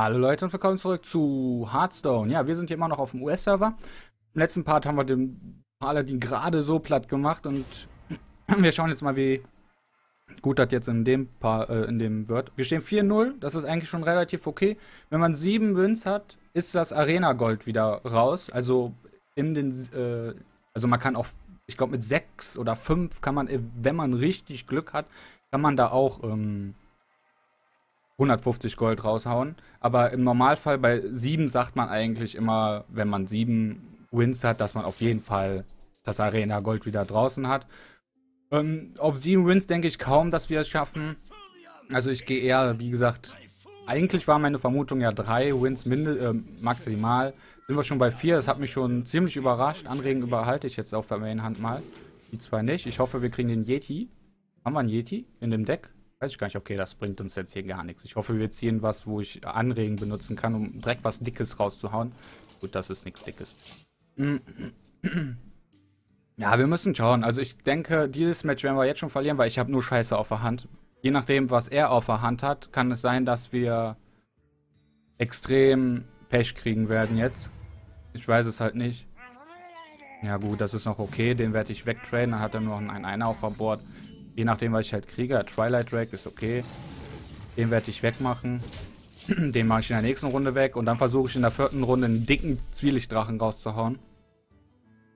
Hallo Leute und willkommen zurück zu Hearthstone. Ja, wir sind hier immer noch auf dem US-Server. Im letzten Part haben wir den Paladin gerade so platt gemacht und wir schauen jetzt mal, wie gut das jetzt in dem Paar, äh, in dem wird. Wir stehen 4-0, das ist eigentlich schon relativ okay. Wenn man 7 Wins hat, ist das Arena-Gold wieder raus. Also in den, äh, also man kann auch, ich glaube mit 6 oder 5 kann man, wenn man richtig Glück hat, kann man da auch ähm, 150 Gold raushauen. Aber im Normalfall bei 7 sagt man eigentlich immer, wenn man 7 Wins hat, dass man auf jeden Fall das Arena Gold wieder draußen hat. Ähm, auf 7 Wins denke ich kaum, dass wir es schaffen. Also ich gehe eher, wie gesagt, eigentlich war meine Vermutung ja 3 Wins äh, maximal. Sind wir schon bei 4, das hat mich schon ziemlich überrascht. Anregen überhalte ich jetzt auf der Mainhand mal. Die zwei nicht. Ich hoffe, wir kriegen den Yeti. Haben wir einen Yeti in dem Deck? Weiß ich gar nicht, okay, das bringt uns jetzt hier gar nichts. Ich hoffe, wir ziehen was, wo ich Anregen benutzen kann, um direkt was Dickes rauszuhauen. Gut, das ist nichts Dickes. Ja, wir müssen schauen. Also ich denke, dieses Match werden wir jetzt schon verlieren, weil ich habe nur Scheiße auf der Hand. Je nachdem, was er auf der Hand hat, kann es sein, dass wir extrem Pech kriegen werden jetzt. Ich weiß es halt nicht. Ja gut, das ist noch okay. Den werde ich wegtraden. Dann hat er nur einen 1 auf der Board. Je nachdem, was ich halt kriege. Twilight Drake ist okay. Den werde ich wegmachen. Den mache ich in der nächsten Runde weg. Und dann versuche ich in der vierten Runde einen dicken Zwielichtdrachen rauszuhauen.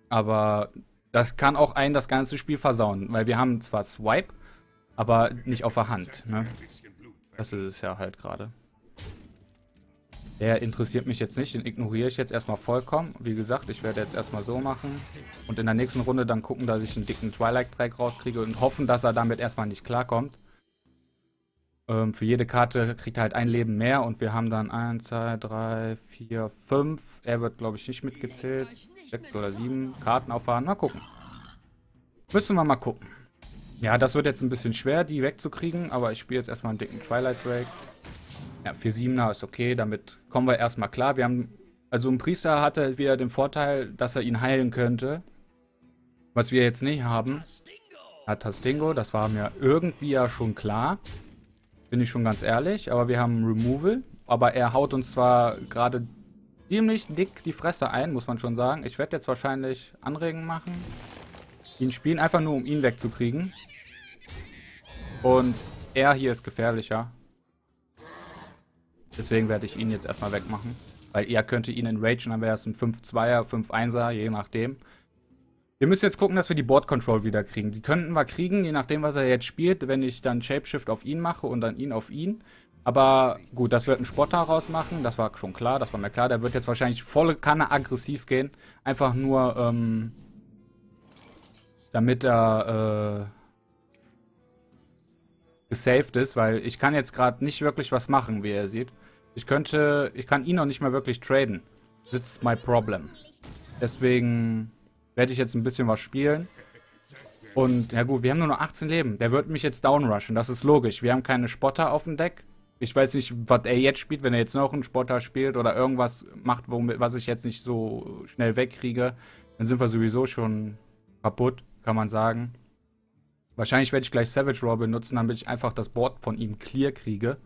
Aber das kann auch einen das ganze Spiel versauen. Weil wir haben zwar Swipe, aber nicht auf der Hand. Ne? Das ist es ja halt gerade. Der interessiert mich jetzt nicht, den ignoriere ich jetzt erstmal vollkommen. Wie gesagt, ich werde jetzt erstmal so machen und in der nächsten Runde dann gucken, dass ich einen dicken Twilight-Dreieck rauskriege und hoffen, dass er damit erstmal nicht klarkommt. Ähm, für jede Karte kriegt er halt ein Leben mehr und wir haben dann 1, 2, 3, 4, 5. Er wird, glaube ich, nicht mitgezählt. 6 oder 7 Karten auffahren. Mal gucken. Müssen wir mal gucken. Ja, das wird jetzt ein bisschen schwer, die wegzukriegen, aber ich spiele jetzt erstmal einen dicken Twilight Drake. Ja, 4-7er ist okay, damit kommen wir erstmal klar. Wir haben, also ein Priester hatte wieder den Vorteil, dass er ihn heilen könnte. Was wir jetzt nicht haben. Hat Tastingo, das war mir irgendwie ja schon klar. Bin ich schon ganz ehrlich, aber wir haben Removal. Aber er haut uns zwar gerade ziemlich dick die Fresse ein, muss man schon sagen. Ich werde jetzt wahrscheinlich Anregen machen. Ihn spielen, einfach nur um ihn wegzukriegen. Und er hier ist gefährlicher. Deswegen werde ich ihn jetzt erstmal wegmachen. Weil er könnte ihn enragen, dann wäre es ein 5-2er, 5-1er, je nachdem. Wir müssen jetzt gucken, dass wir die Board Control wieder kriegen. Die könnten wir kriegen, je nachdem, was er jetzt spielt, wenn ich dann Shapeshift auf ihn mache und dann ihn auf ihn. Aber gut, das wird ein Spotter rausmachen, das war schon klar, das war mir klar. Der wird jetzt wahrscheinlich volle Kanne aggressiv gehen. Einfach nur, ähm, damit er, äh, gesaved ist, weil ich kann jetzt gerade nicht wirklich was machen, wie er sieht. Ich könnte, ich kann ihn noch nicht mal wirklich traden. That's my problem. Deswegen werde ich jetzt ein bisschen was spielen. Und ja gut, wir haben nur noch 18 Leben. Der wird mich jetzt downrushen, das ist logisch. Wir haben keine Spotter auf dem Deck. Ich weiß nicht, was er jetzt spielt, wenn er jetzt noch einen Spotter spielt oder irgendwas macht, was ich jetzt nicht so schnell wegkriege. Dann sind wir sowieso schon kaputt, kann man sagen. Wahrscheinlich werde ich gleich Savage Raw benutzen, damit ich einfach das Board von ihm clear kriege.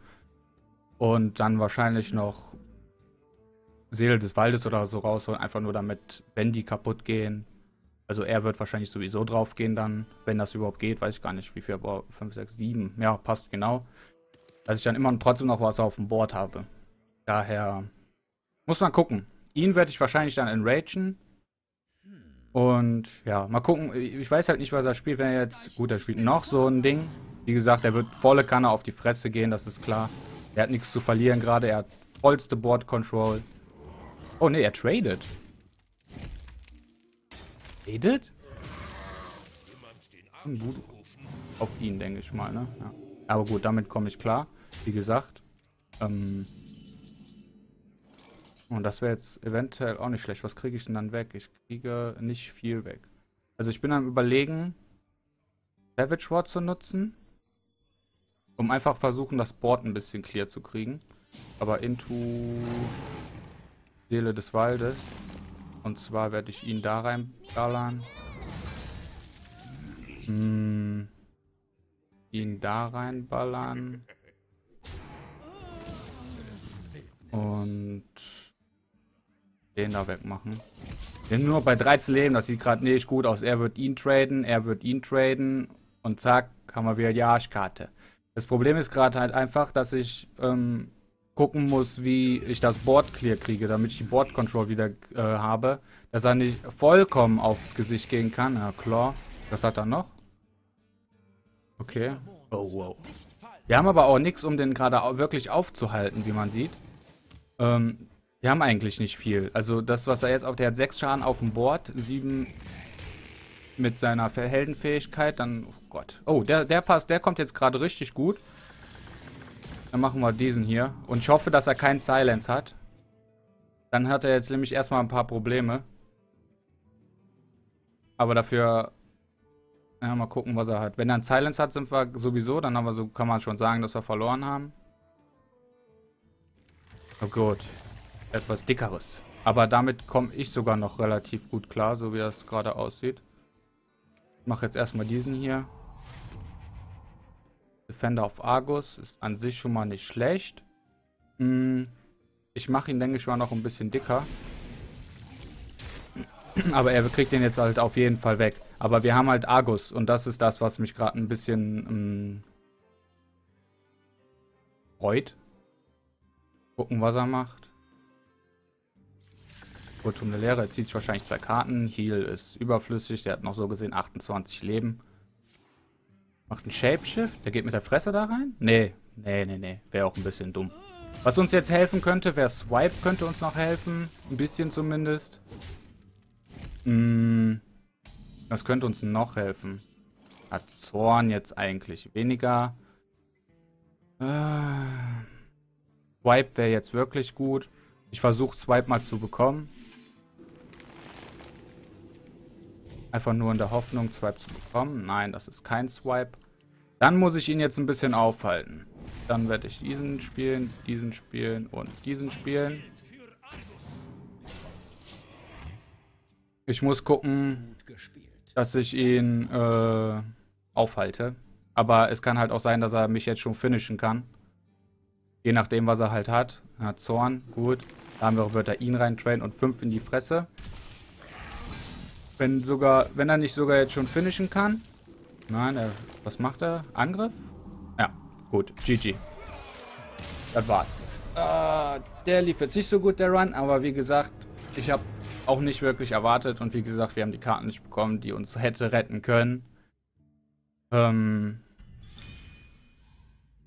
Und dann wahrscheinlich noch Seele des Waldes oder so rausholen, einfach nur damit, wenn die kaputt gehen. Also er wird wahrscheinlich sowieso drauf gehen dann, wenn das überhaupt geht, weiß ich gar nicht, wie viel, 5, 6, 7, ja, passt genau. Dass ich dann immer trotzdem noch was auf dem Board habe. Daher muss man gucken. Ihn werde ich wahrscheinlich dann enragen. Und ja, mal gucken. Ich weiß halt nicht, was er spielt, wenn er jetzt. Gut, er spielt noch so ein Ding. Wie gesagt, er wird volle Kanne auf die Fresse gehen, das ist klar. Er hat nichts zu verlieren gerade. Er hat vollste Board Control. Oh ne, er tradet. Tradet? Auf ihn, denke ich mal, ne? Ja. Aber gut, damit komme ich klar. Wie gesagt. Ähm und das wäre jetzt eventuell auch nicht schlecht. Was kriege ich denn dann weg? Ich kriege nicht viel weg. Also ich bin am überlegen, Savage War zu nutzen. Um einfach versuchen, das Board ein bisschen clear zu kriegen. Aber into Seele des Waldes. Und zwar werde ich ihn da reinballern. Hm. Ihn da reinballern. Und den da wegmachen. Wir sind nur bei 13 Leben, das sieht gerade nicht gut aus. Er wird ihn traden, er wird ihn traden und zack, haben wir wieder die Arschkarte. Das Problem ist gerade halt einfach, dass ich ähm, gucken muss, wie ich das Board clear kriege, damit ich die Board Control wieder äh, habe, dass er nicht vollkommen aufs Gesicht gehen kann. Ja, klar. Was hat er noch? Okay. Oh, wow. Wir haben aber auch nichts, um den gerade wirklich aufzuhalten, wie man sieht. Ähm, wir haben eigentlich nicht viel. Also das, was er jetzt auf... Der hat 6 Schaden auf dem Board, 7 mit seiner Heldenfähigkeit, dann... Oh Gott. Oh, der, der passt, der kommt jetzt gerade richtig gut. Dann machen wir diesen hier. Und ich hoffe, dass er keinen Silence hat. Dann hat er jetzt nämlich erstmal ein paar Probleme. Aber dafür... Ja, mal gucken, was er hat. Wenn er einen Silence hat, sind wir sowieso. Dann haben wir so, kann man schon sagen, dass wir verloren haben. Oh gut. Etwas dickeres. Aber damit komme ich sogar noch relativ gut klar, so wie das gerade aussieht. Ich mache jetzt erstmal diesen hier. Defender of Argus ist an sich schon mal nicht schlecht. Hm, ich mache ihn, denke ich mal, noch ein bisschen dicker. Aber er kriegt den jetzt halt auf jeden Fall weg. Aber wir haben halt Argus und das ist das, was mich gerade ein bisschen ähm, freut. Gucken, was er macht. Kultum der Lehre, er zieht sich wahrscheinlich zwei Karten. Heal ist überflüssig, der hat noch so gesehen 28 Leben. Macht einen Shapeshift? Der geht mit der Fresse da rein? Nee, nee, nee, nee. Wäre auch ein bisschen dumm. Was uns jetzt helfen könnte, wäre Swipe könnte uns noch helfen. Ein bisschen zumindest. Hm. Was könnte uns noch helfen? Hat Zorn jetzt eigentlich weniger. Äh, Swipe wäre jetzt wirklich gut. Ich versuche Swipe mal zu bekommen. Einfach nur in der Hoffnung, Swipe zu bekommen. Nein, das ist kein Swipe. Dann muss ich ihn jetzt ein bisschen aufhalten. Dann werde ich diesen spielen, diesen spielen und diesen spielen. Ich muss gucken, dass ich ihn äh, aufhalte. Aber es kann halt auch sein, dass er mich jetzt schon finishen kann. Je nachdem, was er halt hat. Er hat Zorn, gut. Da haben wir, wird er ihn reintrainen und 5 in die Fresse. Wenn sogar, wenn er nicht sogar jetzt schon finishen kann. Nein, er, was macht er? Angriff? Ja, gut. GG. Das war's. Äh, der lief jetzt nicht so gut, der Run, aber wie gesagt, ich habe auch nicht wirklich erwartet und wie gesagt, wir haben die Karten nicht bekommen, die uns hätte retten können. Ähm,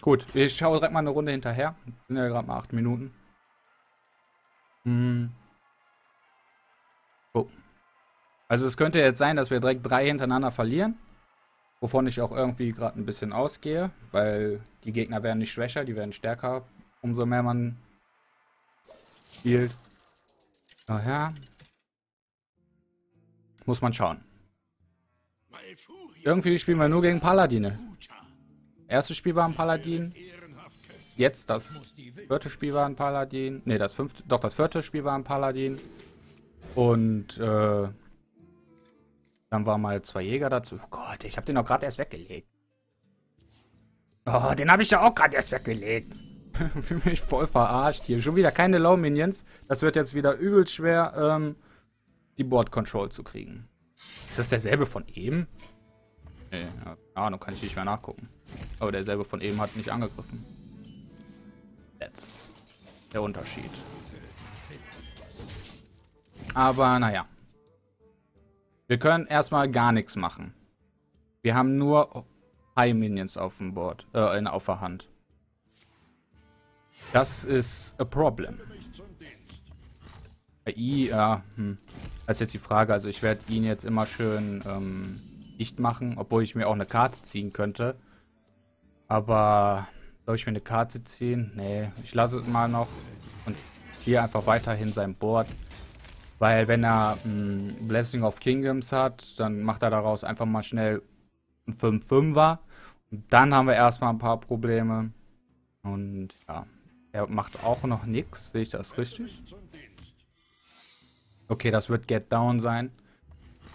gut, ich schaue direkt mal eine Runde hinterher. Sind ja gerade mal acht Minuten. Also es könnte jetzt sein, dass wir direkt drei hintereinander verlieren. Wovon ich auch irgendwie gerade ein bisschen ausgehe, weil die Gegner werden nicht schwächer, die werden stärker, umso mehr man spielt. Daher muss man schauen. Irgendwie spielen wir nur gegen Paladine. Erstes Spiel war ein Paladin. Jetzt das vierte Spiel war ein Paladin. Ne, das fünfte, doch das vierte Spiel war ein Paladin. Und äh, dann waren mal zwei Jäger dazu. Oh Gott, ich habe den auch gerade erst weggelegt. Oh, den habe ich ja auch gerade erst weggelegt. Fühle mich voll verarscht hier. Schon wieder keine Low Minions. Das wird jetzt wieder übel schwer, ähm, die Board Control zu kriegen. Ist das derselbe von eben? Nee, ja, Ahnung, kann ich nicht mehr nachgucken. Aber derselbe von eben hat nicht angegriffen. That's der Unterschied. Aber naja. Wir können erstmal gar nichts machen. Wir haben nur High Minions auf dem Board, äh, auf der Hand. Das ist a problem. I, ja, hm. Das ist jetzt die Frage. Also ich werde ihn jetzt immer schön ähm, dicht machen, obwohl ich mir auch eine Karte ziehen könnte. Aber soll ich mir eine Karte ziehen? Nee, ich lasse es mal noch und hier einfach weiterhin sein Board. Weil wenn er ein hm, Blessing of Kingdoms hat, dann macht er daraus einfach mal schnell ein 5-5er. Und dann haben wir erstmal ein paar Probleme. Und ja, er macht auch noch nichts. Sehe ich das richtig? Okay, das wird Get Down sein.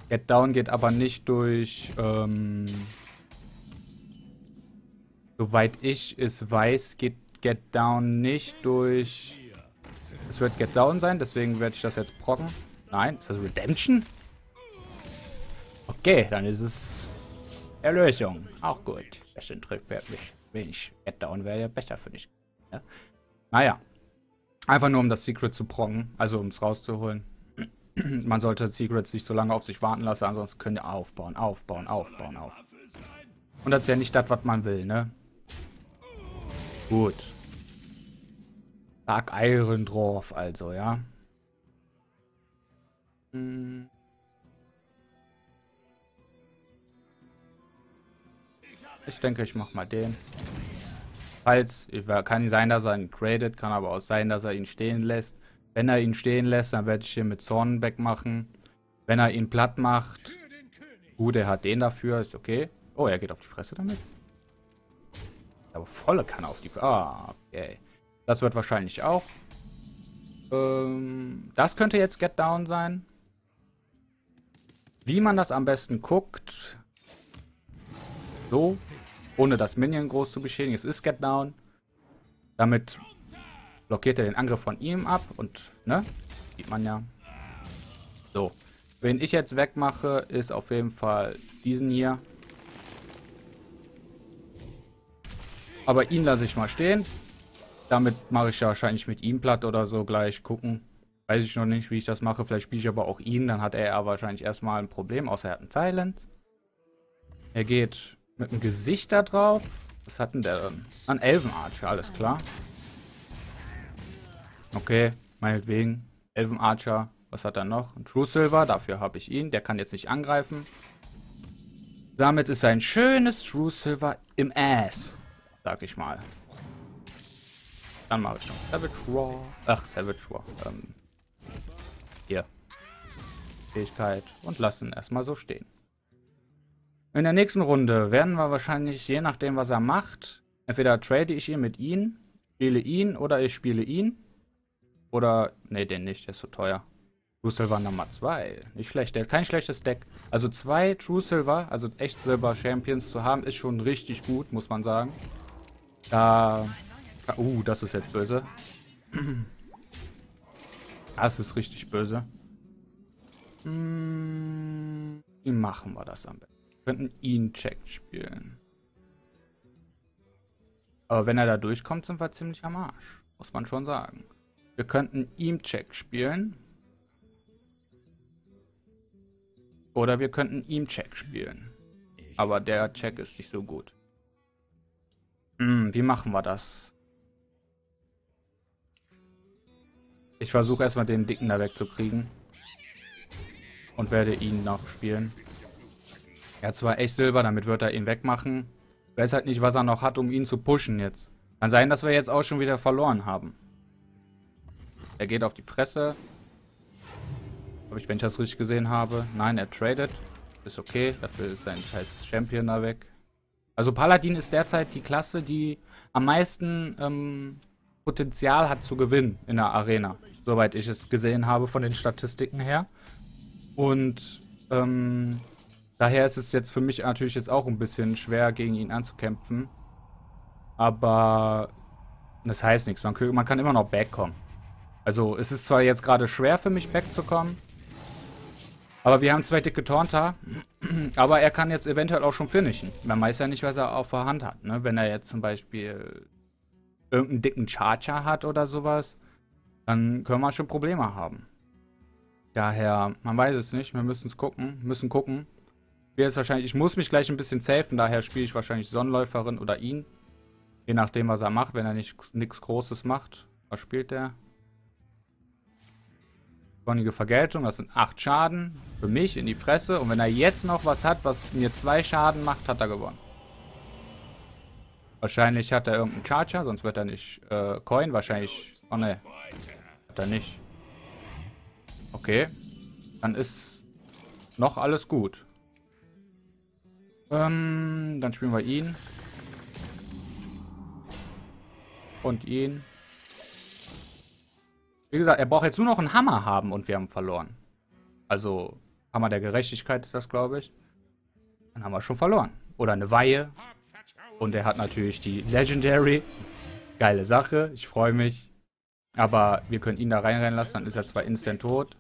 Get Down geht aber nicht durch... Ähm, soweit ich es weiß, geht Get Down nicht durch Es wird Get Down sein, deswegen werde ich das jetzt brocken. Nein, ist das Redemption? Okay, dann ist es Erlösung. Auch gut. Trick wäre mich. Wenig Get Down wäre ja besser für dich. Ja? Naja. Einfach nur, um das Secret zu brocken. Also, um es rauszuholen. Man sollte Secrets nicht so lange auf sich warten lassen, ansonsten können die aufbauen, aufbauen, aufbauen, aufbauen. Und das ist ja nicht das, was man will, ne? Gut. Dark Iron drauf, also, ja. Hm. Ich denke, ich mach mal den. Falls, kann sein, dass er ihn gradet, kann aber auch sein, dass er ihn stehen lässt. Wenn er ihn stehen lässt, dann werde ich hier mit Zornbeck machen. Wenn er ihn platt macht, gut, er hat den dafür, ist okay. Oh, er geht auf die Fresse damit. Aber volle Kanne auf die Fresse. Ah, okay. Das wird wahrscheinlich auch. Ähm, das könnte jetzt Get Down sein. Wie man das am besten guckt. So. Ohne das Minion groß zu beschädigen. Es ist Get Down. Damit blockiert er den Angriff von ihm ab. Und, ne? Sieht man ja. So. Wen ich jetzt wegmache, ist auf jeden Fall diesen hier. Aber ihn lasse ich mal stehen. Damit mache ich ja wahrscheinlich mit ihm platt oder so gleich gucken. Weiß ich noch nicht, wie ich das mache. Vielleicht spiele ich aber auch ihn. Dann hat er ja wahrscheinlich erstmal ein Problem, außer er hat einen Silent. Er geht mit dem Gesicht da drauf. Was hat denn der dann? Ein Elvenarcher, alles klar. Okay, meinetwegen. Elvenarcher. Was hat er noch? Ein True Silver, dafür habe ich ihn. Der kann jetzt nicht angreifen. Damit ist ein schönes True Silver im Ass. Sag ich mal. Dann mache ich noch Savage Raw. Ach, Savage Raw. Ähm, hier. Fähigkeit. Und lassen erstmal so stehen. In der nächsten Runde werden wir wahrscheinlich, je nachdem was er macht, entweder trade ich ihn mit ihm, spiele ihn oder ich spiele ihn. Oder, ne, den nicht, der ist zu so teuer. True Silver Nummer 2. Nicht schlecht, der hat kein schlechtes Deck. Also zwei True Silver, also echt Silber Champions zu haben, ist schon richtig gut, muss man sagen. Da Uh, das ist jetzt böse. Das ist richtig böse. Hm, wie machen wir das am besten? Wir könnten ihn Check spielen. Aber wenn er da durchkommt, sind wir ziemlich am Arsch. Muss man schon sagen. Wir könnten ihm Check spielen. Oder wir könnten ihm Check spielen. Aber der Check ist nicht so gut. Hm, wie machen wir das? Ich versuche erstmal den Dicken da wegzukriegen. Und werde ihn noch spielen. Er hat zwar echt Silber, damit wird er ihn wegmachen. Ich weiß halt nicht, was er noch hat, um ihn zu pushen jetzt. Kann sein, dass wir jetzt auch schon wieder verloren haben. Er geht auf die Fresse. Ob ich, wenn ich das richtig gesehen habe. Nein, er tradet. Ist okay. Dafür ist sein scheiß Champion da weg. Also Paladin ist derzeit die Klasse, die am meisten ähm, Potenzial hat zu gewinnen in der Arena soweit ich es gesehen habe von den Statistiken her. Und ähm, daher ist es jetzt für mich natürlich jetzt auch ein bisschen schwer, gegen ihn anzukämpfen. Aber das heißt nichts. Man, man kann immer noch backkommen. Also es ist zwar jetzt gerade schwer für mich backzukommen, aber wir haben zwei dicke Taunter. Aber er kann jetzt eventuell auch schon finishen. Man weiß ja nicht, was er auf der Hand hat. Ne? Wenn er jetzt zum Beispiel irgendeinen dicken Charger hat oder sowas, dann können wir schon Probleme haben. Daher, man weiß es nicht, wir müssen es gucken, müssen gucken. Jetzt wahrscheinlich, ich muss mich gleich ein bisschen safen, daher spiele ich wahrscheinlich Sonnenläuferin oder ihn. Je nachdem, was er macht, wenn er nicht nichts Großes macht. Was spielt der? Sonnige Vergeltung, das sind 8 Schaden für mich in die Fresse. Und wenn er jetzt noch was hat, was mir 2 Schaden macht, hat er gewonnen. Wahrscheinlich hat er irgendeinen Charger, sonst wird er nicht äh, Coin. Wahrscheinlich Oh ne. Hat er nicht. Okay. Dann ist noch alles gut. Ähm, dann spielen wir ihn. Und ihn. Wie gesagt, er braucht jetzt nur noch einen Hammer haben und wir haben verloren. Also, Hammer der Gerechtigkeit ist das, glaube ich. Dann haben wir schon verloren. Oder eine Weihe. Und er hat natürlich die Legendary. Geile Sache. Ich freue mich. Aber wir können ihn da reinrennen lassen, dann ist er zwar instant tot.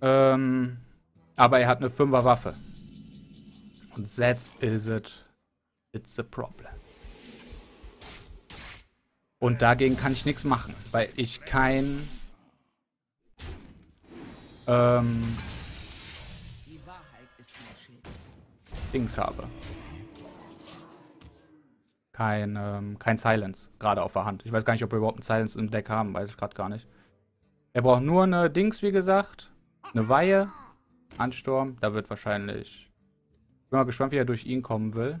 Ähm, aber er hat eine 5er Waffe. Und that is it. It's a problem. Und dagegen kann ich nichts machen, weil ich kein ähm, Dings habe. Kein, ähm, kein Silence, gerade auf der Hand. Ich weiß gar nicht, ob wir überhaupt ein Silence im Deck haben, weiß ich gerade gar nicht. Er braucht nur eine Dings, wie gesagt. Eine Weihe. Ansturm. Da wird wahrscheinlich... Ich bin mal gespannt, wie er durch ihn kommen will.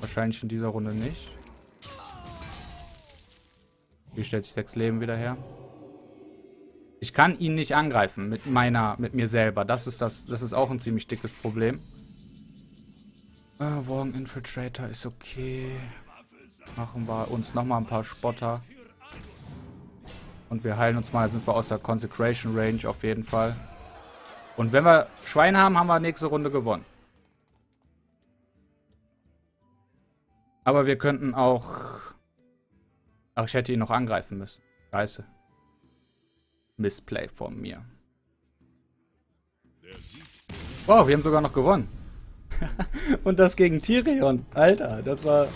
Wahrscheinlich in dieser Runde nicht. Wie stellt sich sechs Leben wieder her? Ich kann ihn nicht angreifen mit meiner, mit mir selber. Das ist das, das ist auch ein ziemlich dickes Problem. Äh, Worgen Infiltrator ist okay. Machen wir uns nochmal ein paar Spotter. Und wir heilen uns mal, sind wir aus der Consecration Range auf jeden Fall. Und wenn wir Schwein haben, haben wir nächste Runde gewonnen. Aber wir könnten auch... Ach, ich hätte ihn noch angreifen müssen. Scheiße. Missplay von mir. Wow, wir haben sogar noch gewonnen. Und das gegen Tyrion. Alter, das war...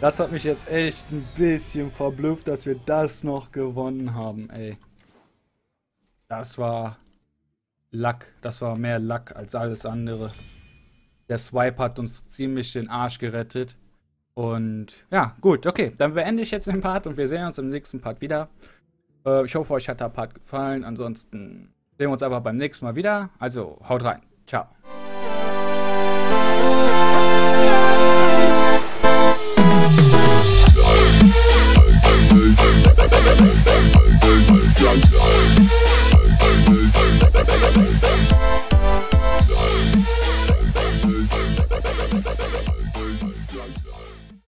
Das hat mich jetzt echt ein bisschen verblüfft, dass wir das noch gewonnen haben, ey. Das war Lack. Das war mehr Lack als alles andere. Der Swipe hat uns ziemlich den Arsch gerettet. Und ja, gut, okay. Dann beende ich jetzt den Part und wir sehen uns im nächsten Part wieder. Äh, ich hoffe, euch hat der Part gefallen. Ansonsten sehen wir uns aber beim nächsten Mal wieder. Also haut rein. Ciao.